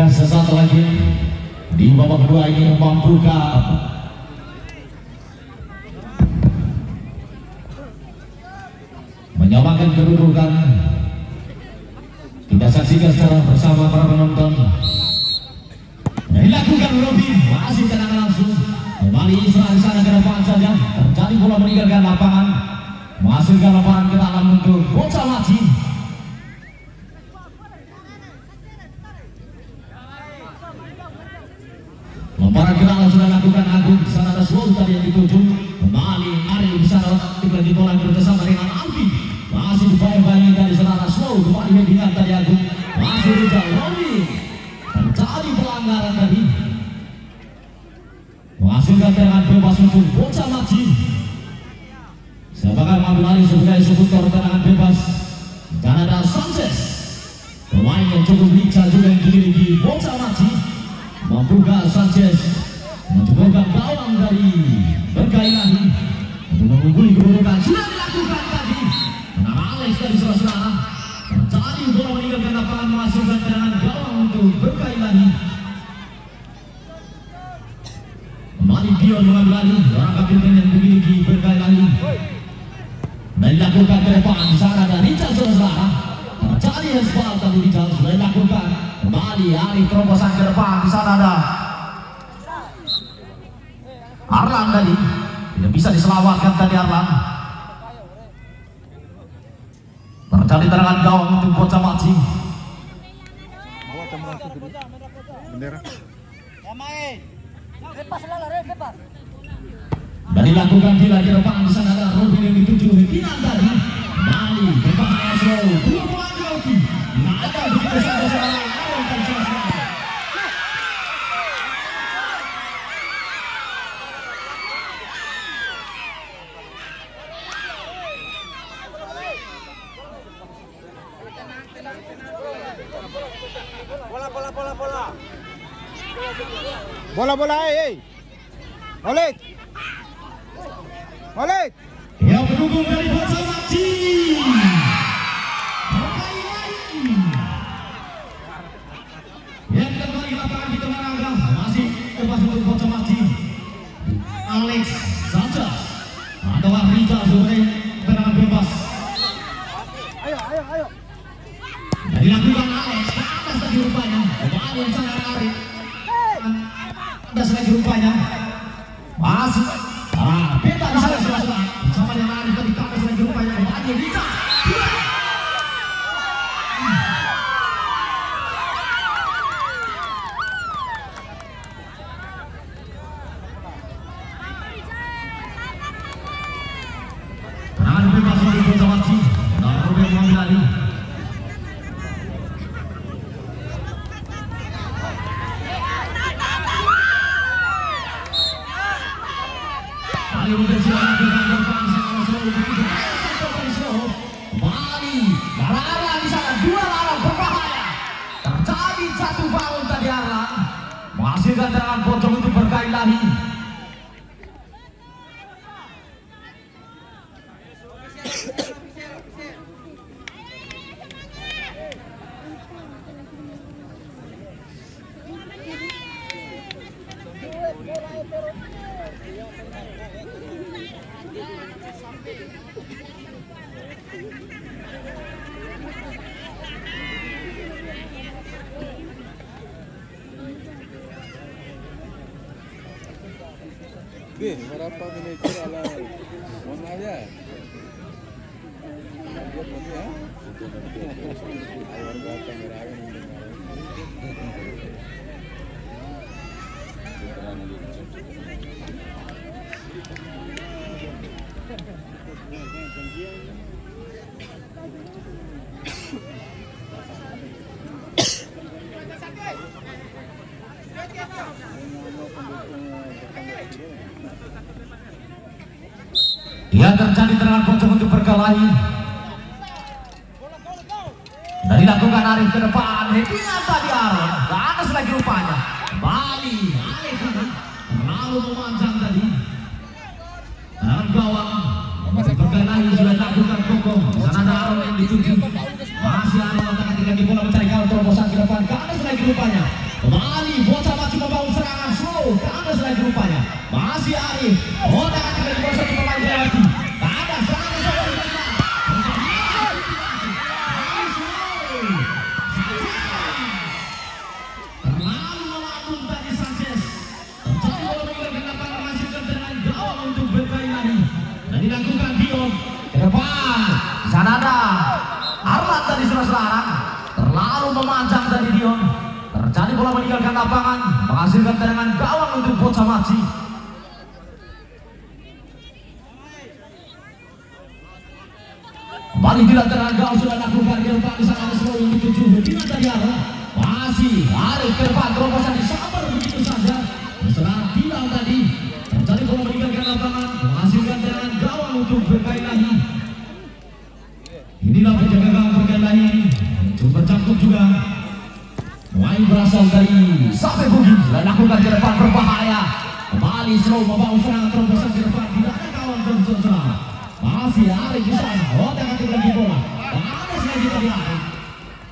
Dan sesaat lagi di babak kedua ini mampukah importante. diterangan gawang untuk bocah maci bendera. Dilakukan di lagi rumah. Bola bola, eh. eh. Balik. Balik. Yang berhubung dari Bocor Makcik. で私は、yang terjadi dengan pocong untuk berkelahi. Dan dilakukan Arif ke depan. Hedian tadi Arif gak lagi rupanya. Kembali Arif terlalu memanjang tadi. Dan gawang. Berkelahi sudah tak bukan di sana ada Arif yang dituju. Lapangan, menghasilkan tendangan gawang untuk bocah Maci. Kembali dilakukan gawang sudah lakukan ke depan di sana yang dituju Bina dari arah masih Arif ke depan terobosan disambar begitu saja. Setelah bilang tadi terjadi bola meninggalkan lapangan, menghasilkan tendangan gawang untuk berkait lagi. Inilah penjaga gawang berkait lagi cukup tercakup juga. Berasal dari sampai dan lakukan ke depan berbahaya. Kembali slow membawa serangan terobosan ke depan tidak ada kawan berserang. Masih Arif di sana. Oh, tengah lagi bola. Dan ada sekali tadi Arif.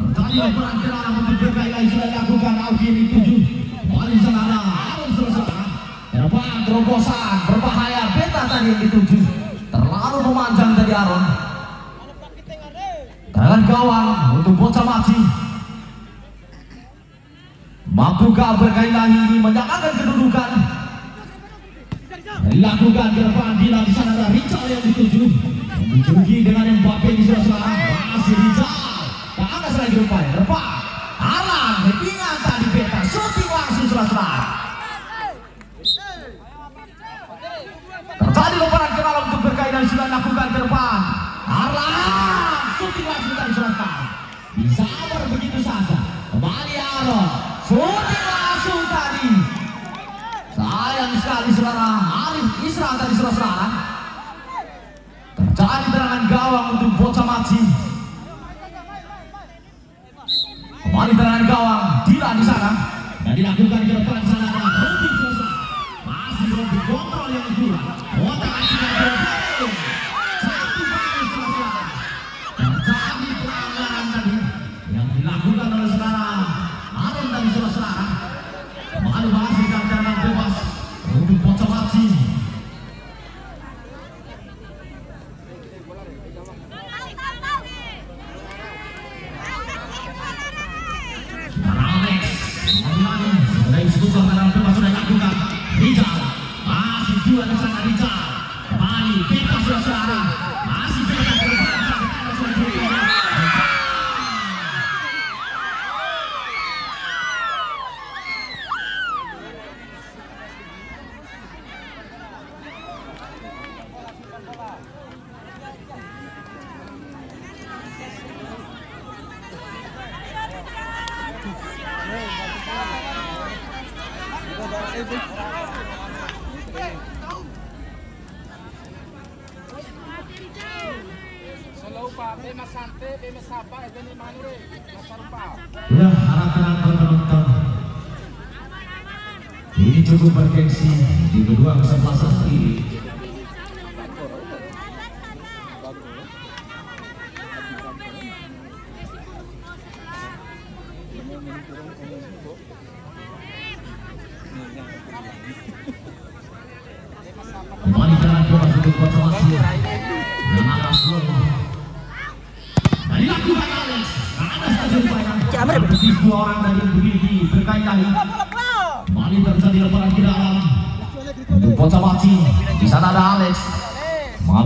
Terjadi lemparan ke dalam untuk berkait lagi sudah dilakukan Alvin dituju. Kembali di sana ada Arif selesai. Depan terobosan berbahaya. Beta tadi dituju. Terlalu memanjang tadi Aaron. Tangan gawang untuk bocah Maci. Mampukah berkait lagi ini menyamakan kedudukan? Dilakukan ke depan Dila di sana ada Rizal yang dituju. Dicugi dengan Mbappe di sebelah Masih Rizal. Tak ada lagi rupanya. Depan. Alan headingan tadi beta. Shooting langsung sebelah Terjadi lemparan ke dalam untuk berkaitan sudah dilakukan ke depan. Arlan shooting langsung dari selatan. Disabar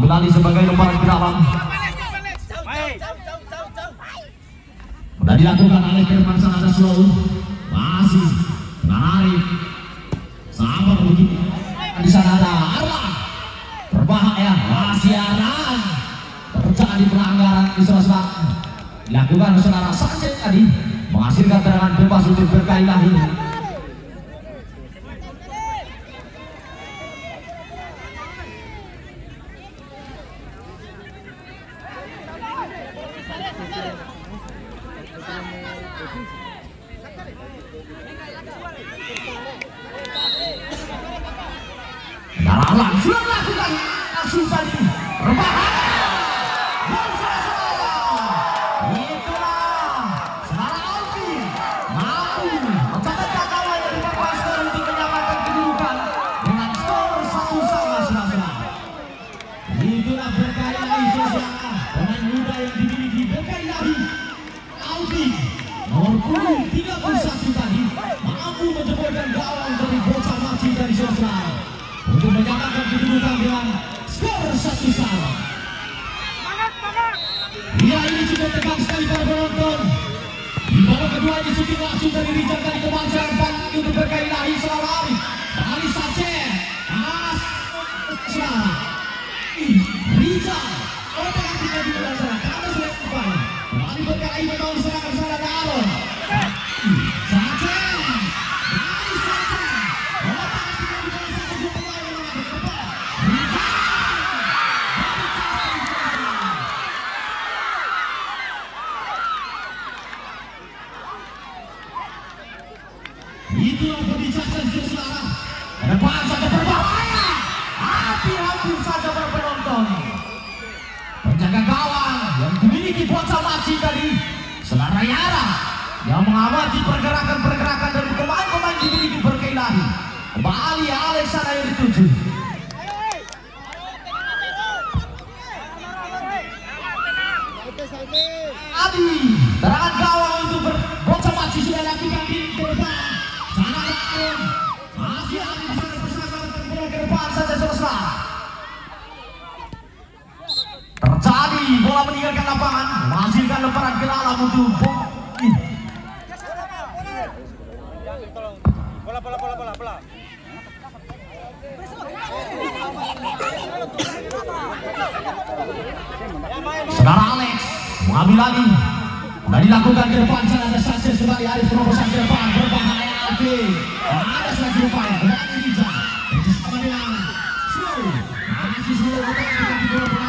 Alih sebagai lemparan ke dalam. Sudah dilakukan Alex ke depan sana ada slow. Masih. Dengan Arif. Sabar begitu. Di sana ada Arlan. Berbahaya. Masih Arlan. Terjadi pelanggaran di sela-sela. Dilakukan saudara Sanchez tadi. Menghasilkan terangan bebas untuk berkait lagi. Maci dari saudara untuk menyamakan kedudukan dengan skor satu sama. Ya ini cukup tegang sekali para penonton. Di babak kedua ini syuting langsung dari Rijal kali kemancar pagi untuk berkali lari selalu hari. Ali Sanchez. As. Rijal. Otak hati di bulan sana. Karena sudah depan. Ali berkali menolong serangan sana ada Aaron. Selara Yara yang mengamati pergerakan-pergerakan dari pemain-pemain dimiliki berkelahi. Kembali Alexander yang dituju. Adi, terangan gawang untuk ber- bocah macin sudah lakukan di depan. Sana. Masih Adi di sana bersama terpulang ke depan saja saudara. Terjadi bola meninggalkan lapangan, menghasilkan lemparan bola, bola. Saudara Alex mengambil lagi. Dan dilakukan ke depan sana ada Sanchez kembali. Arif terobosan ke depan berbahaya ada lagi upaya kembali Riza Slow. Slow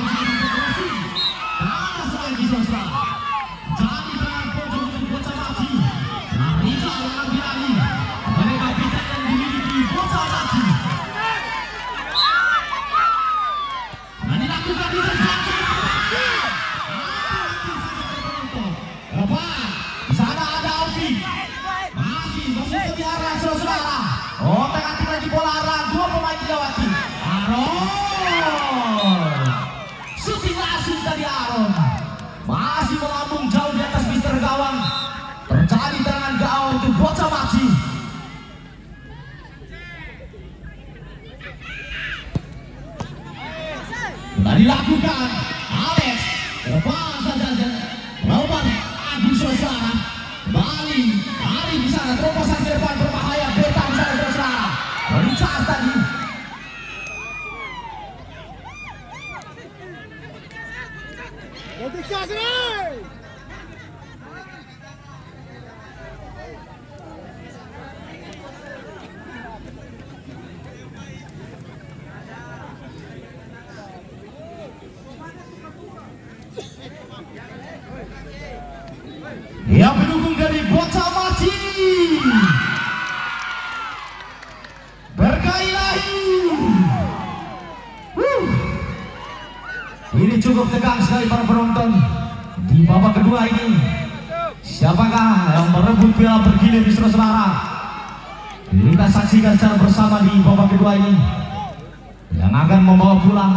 Aaron. Masih melambung Kita saksikan secara bersama di babak kedua ini Yang akan membawa pulang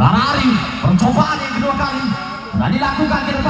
Saudara Arif, percobaan yang kedua kali. Dan dilakukan ke depan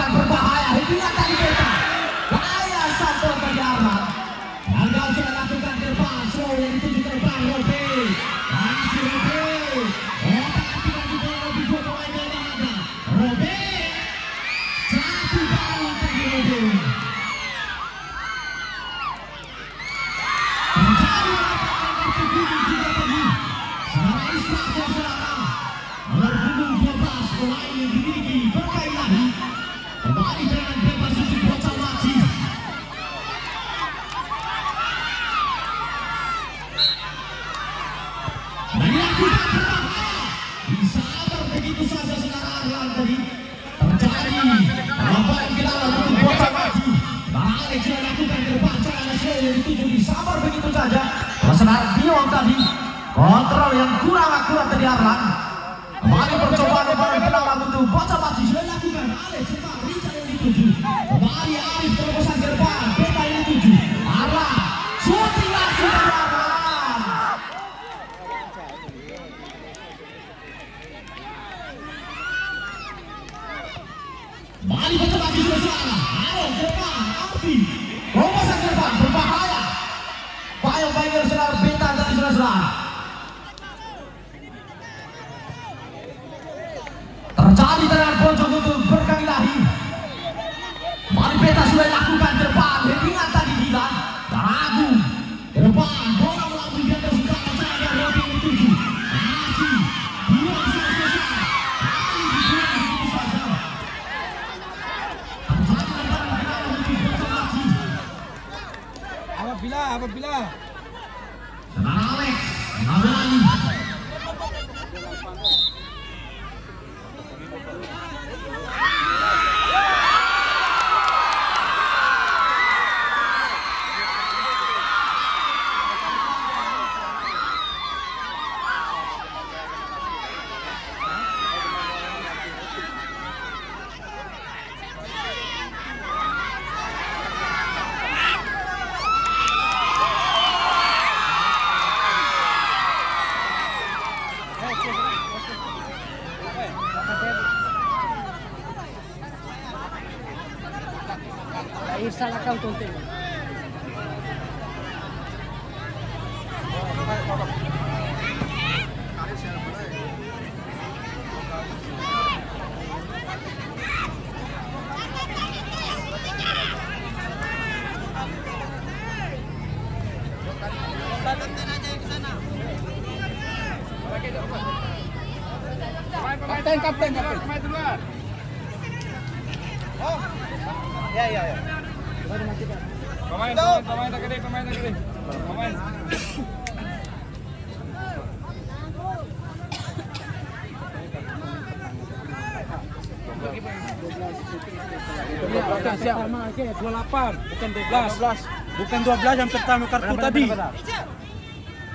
12. Bukan 12 yang pertama kartu tadi.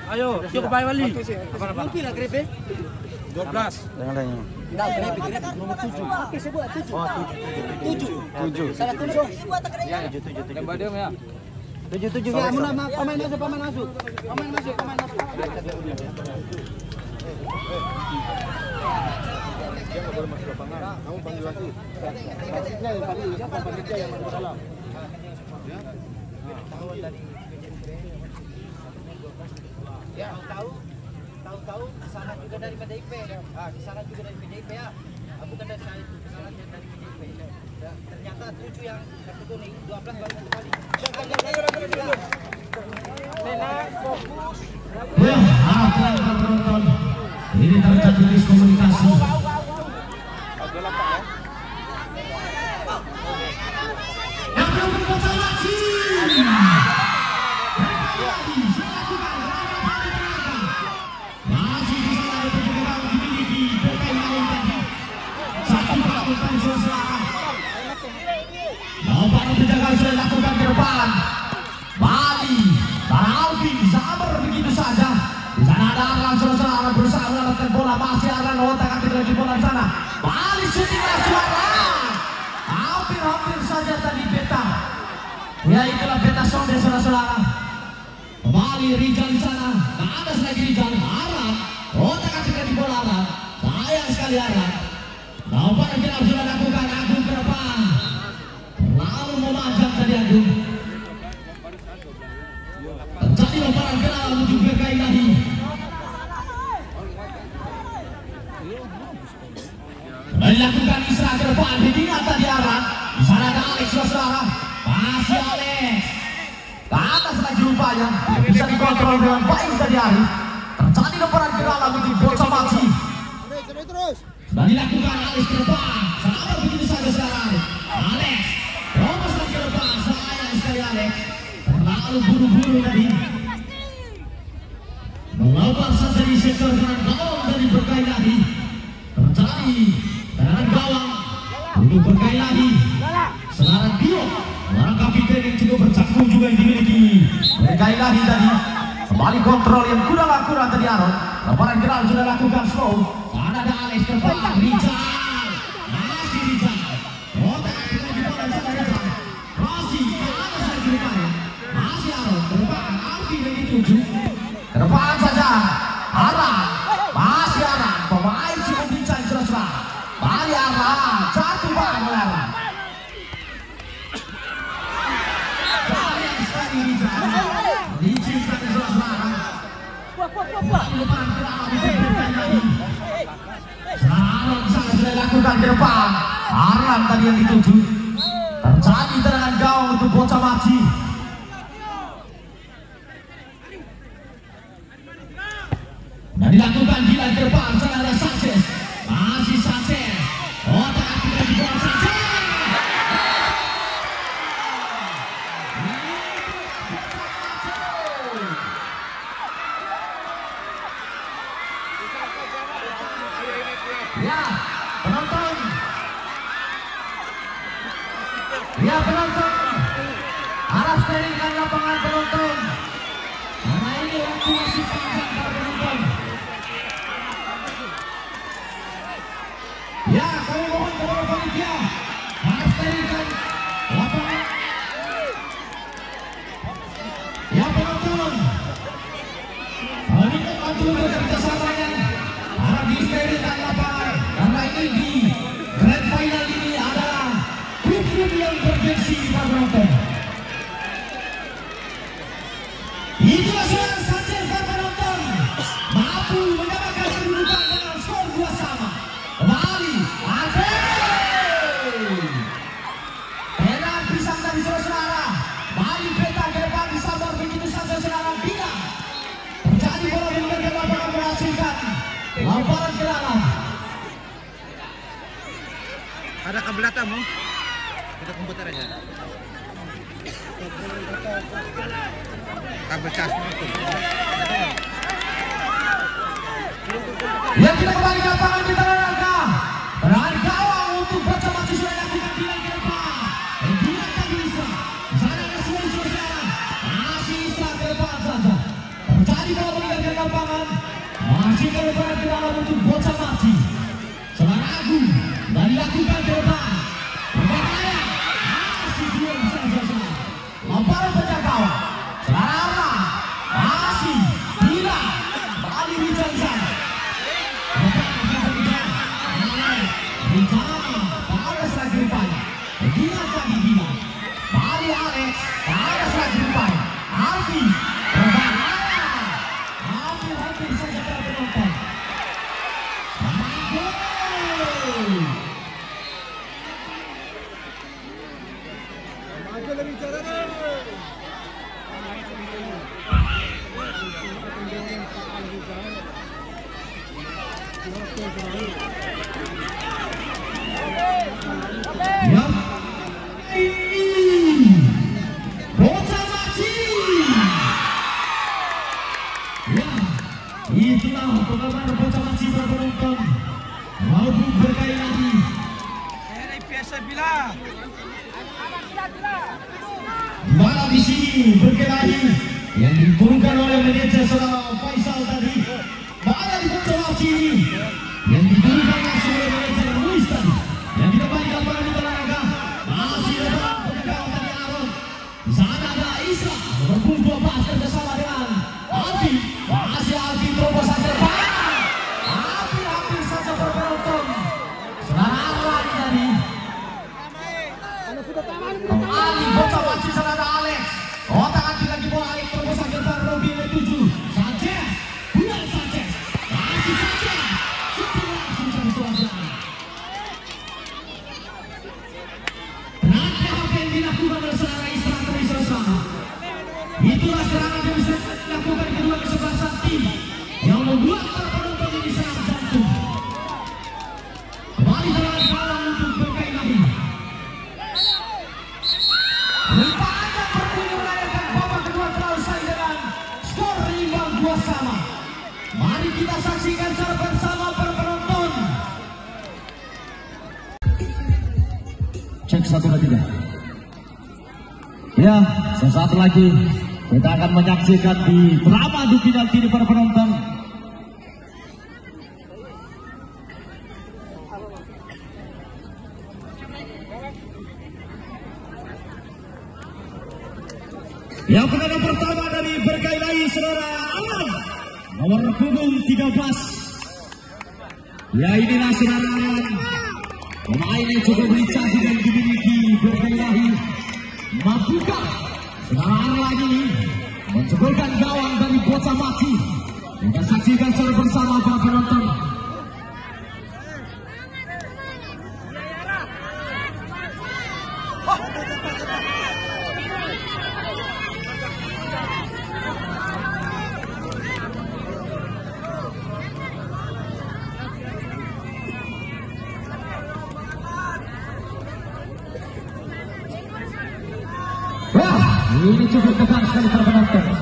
Ayo, cukup baik wali. Mungkin lah grepe. 12. Enggak, grepe, grepe nomor 7. Oke, saya buat 7. Oh, 7. 7. Salah tulis. Ya, 7 7 Lembah dia ya. 7 7 ya, mana ma- pemain masuk, pemain masuk. Pemain masuk, pemain masuk. Ya, tahu tahu-tahu kesalahan juga dari PDIP. Ah, kesalahan juga dari PDIP ya. Ah, bukan dari saya itu, kesalahan dari PDIP. Ya, ternyata tujuh yang kartu kuning, 12 baru kembali. Wah, apa yang penonton? Ini terjadi miskomunikasi. Taralbi, sabar begitu saja. Di sana ada Arlan saudara berusaha mendapatkan bola masih Arlan otak akan lagi bola di sana. Bali shooting lagi Arlan. Hampir-hampir saja tadi peta. Ya itulah peta sonde saudara-saudara. Kembali Rijal di sana. Ke atas lagi Rijal. Arlan. Otak akan lagi bola Arlan. Sayang sekali Arlan. Nampaknya kita sudah lakukan Agung ke depan. Lalu memanjang tadi Agung. Terjadi Dilakukan Isra ke depan, didingat tadi arah. Di sana ada Alex saudara. Masih Alex. Ke atas lagi rupanya. Bisa dikontrol dengan baik tadi Arif. Terjadi lemparan ke dalam menuju bocah mati. Sudah dilakukan Alex ke depan. Sabar begitu saja sekarang. Alex. Thomas lagi ke depan. Sayang sekali Alex. Terlalu buru-buru tadi. Melawan saja di sektor kanan gawang dari berkait lagi. Terjadi tendangan gawang untuk berkait lagi. Selarang Dio. Seorang kapiten yang cukup bercakung juga yang dimiliki. Berkait lagi tadi. Kembali kontrol yang kurang akurat tadi Aron. Lemparan keral sudah lakukan slow. Sana ada Alex ke depan. Aron sana sudah dilakukan ke depan. Tadi yang dituju. Terjadi tendangan gawang untuk bocah mati. Ya, penonton. Ya, penonton. Harap sterilkan lapangan penonton. Karena ini waktu masih panjang para penonton. Ya, kami mohon kepada panitia. Harap sterilkan lapangan. Ya, penonton. Kami bantu untuk Ada yang diturunkan oleh manajer Sesaat lagi kita akan menyaksikan di drama adu penalti di para penonton. Yang penanda pertama dari berkait lain saudara Alam nomor punggung 13. Ya inilah saudara Alam pemain yang cukup lincah ini menceburkan gawang dari bocah mati. Kita saksikan secara bersama para penonton. Ini cukup tekan sekali para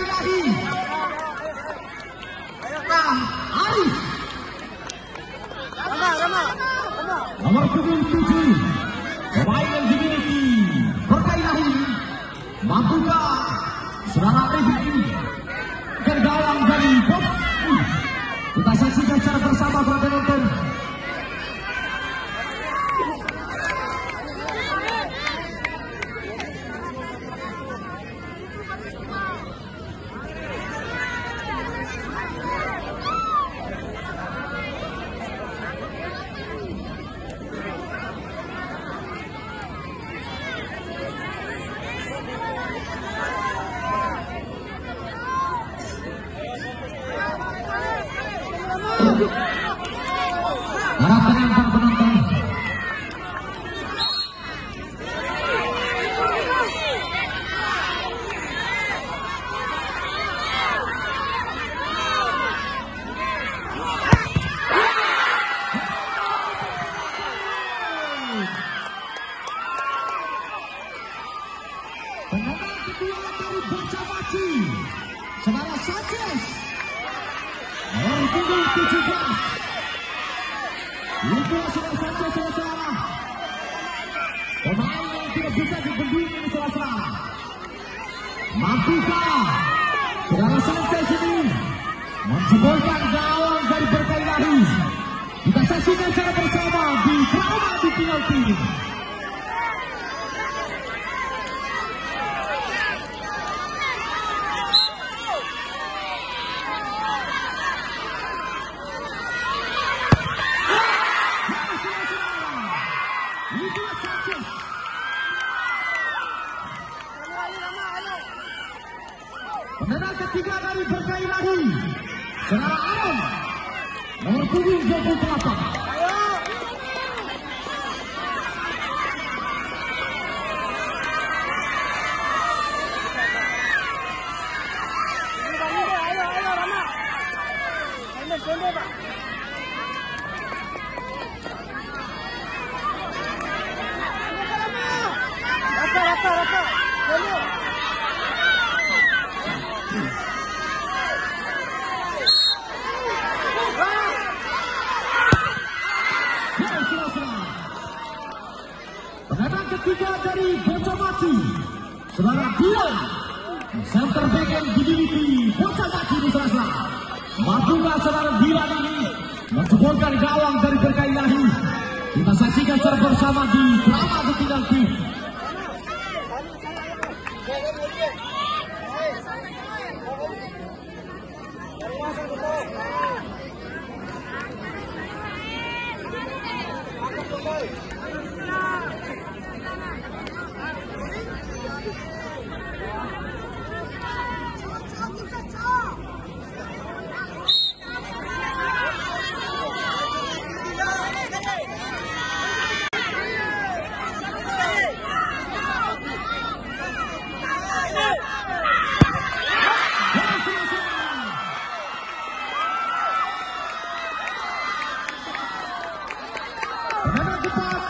lagi. Nah, Arif. Nomor punggung tujuh. Pemain dimiliki berkait lagi. Mampukah saudara Arif ini gawang dari? Kita saksikan secara bersama para Pemenang kedua baca maci Saudara Sanchez Nomor punggung 17 Lumpuh saudara Sanchez Pemain yang tidak bisa dibendung ini saudara Mampukah Saudara Sanchez ini Menjebolkan gawang dari berkali-kali Kita saksikan secara bersama di drama di penalti tiga dari berkali lagi. Senara Aron. Nomor tujuh Joko Kelapa. Amado Pinampi. Hemen kupa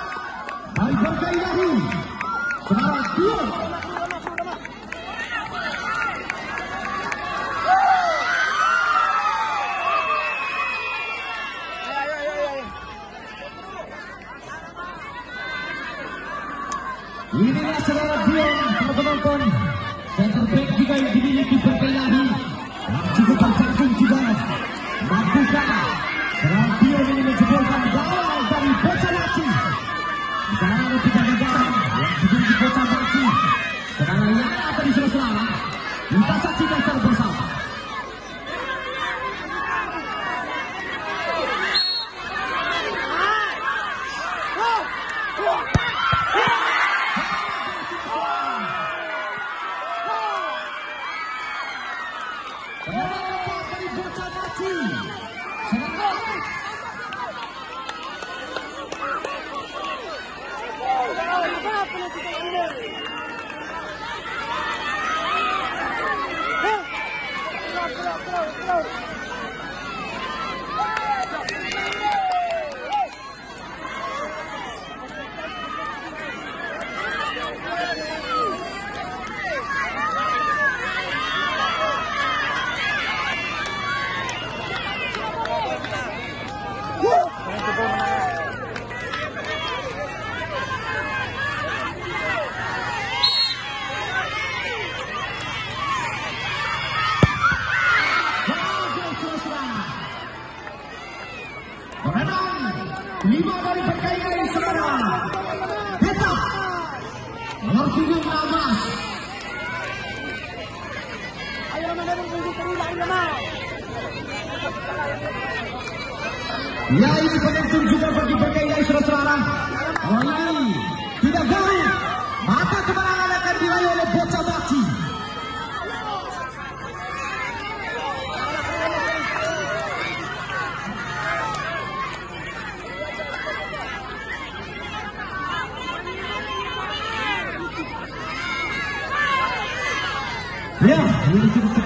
いや、ミュージック